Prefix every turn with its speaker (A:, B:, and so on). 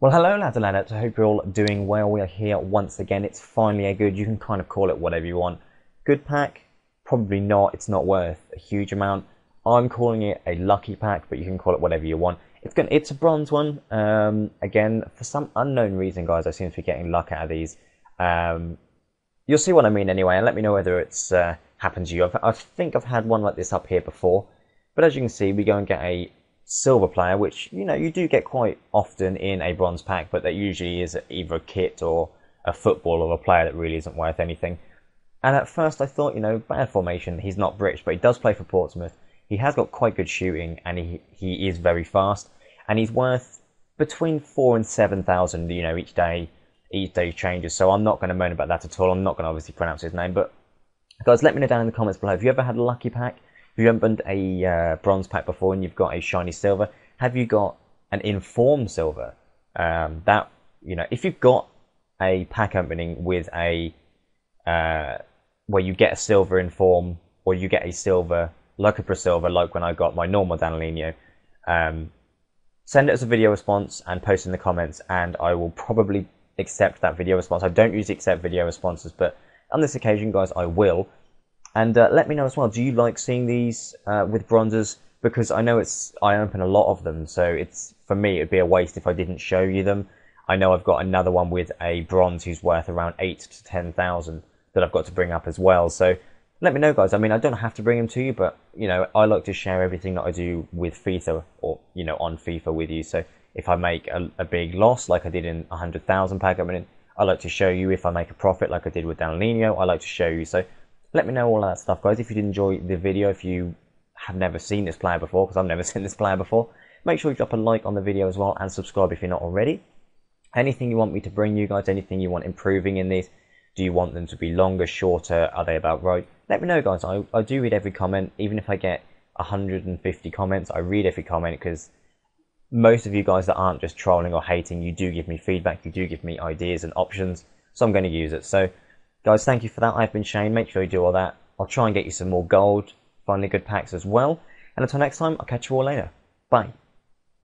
A: Well, hello lads and ladettes, I hope you're all doing well. We are here once again. It's finally a good, you can kind of call it whatever you want. Good pack? Probably not. It's not worth a huge amount. I'm calling it a lucky pack, but you can call it whatever you want. It's going it's a bronze one. Um, again, for some unknown reason, guys, I seem to be getting luck out of these. Um, you'll see what I mean anyway, and let me know whether it's uh, happened to you. I've, I think I've had one like this up here before, but as you can see, we go and get a silver player, which you know you do get quite often in a bronze pack, but that usually is either a kit or a football or a player that really isn't worth anything. And at first I thought, you know, bad formation. He's not British, but he does play for Portsmouth. He has got quite good shooting, and he he is very fast, and he's worth between four and seven thousand. You know, each day, each day changes. So I'm not going to moan about that at all. I'm not going to obviously pronounce his name, but guys, let me know down in the comments below. Have you ever had a lucky pack? You opened a uh, bronze pack before and you've got a shiny silver? Have you got an informed silver? Um, that you know, if you've got a pack opening with a uh, where you get a silver inform or you get a silver a pro silver, like when I got my normal Danilinho, um, send it as a video response and post in the comments, and I will probably accept that video response. I don't usually accept video responses, but on this occasion, guys, I will. And uh, let me know as well. Do you like seeing these uh, with bronzes? Because I know it's I open a lot of them, so it's for me it'd be a waste if I didn't show you them. I know I've got another one with a bronze who's worth around eight to ten thousand that I've got to bring up as well. So let me know, guys. I mean, I don't have to bring them to you, but you know, I like to share everything that I do with FIFA or you know on FIFA with you. So if I make a, a big loss, like I did in a hundred thousand pack I mean, I like to show you. If I make a profit, like I did with Danilo, I like to show you. So let me know all that stuff, guys. If you did enjoy the video, if you have never seen this player before, because I've never seen this player before, make sure you drop a like on the video as well and subscribe if you're not already. Anything you want me to bring you guys, anything you want improving in these, do you want them to be longer, shorter? Are they about right? Let me know, guys. I, I do read every comment, even if I get 150 comments. I read every comment because most of you guys that aren't just trolling or hating, you do give me feedback, you do give me ideas and options, so I'm going to use it. So Guys, thank you for that. I've been Shane. Make sure you do all that. I'll try and get you some more gold, finally good packs as well. And until next time, I'll catch you all later. Bye.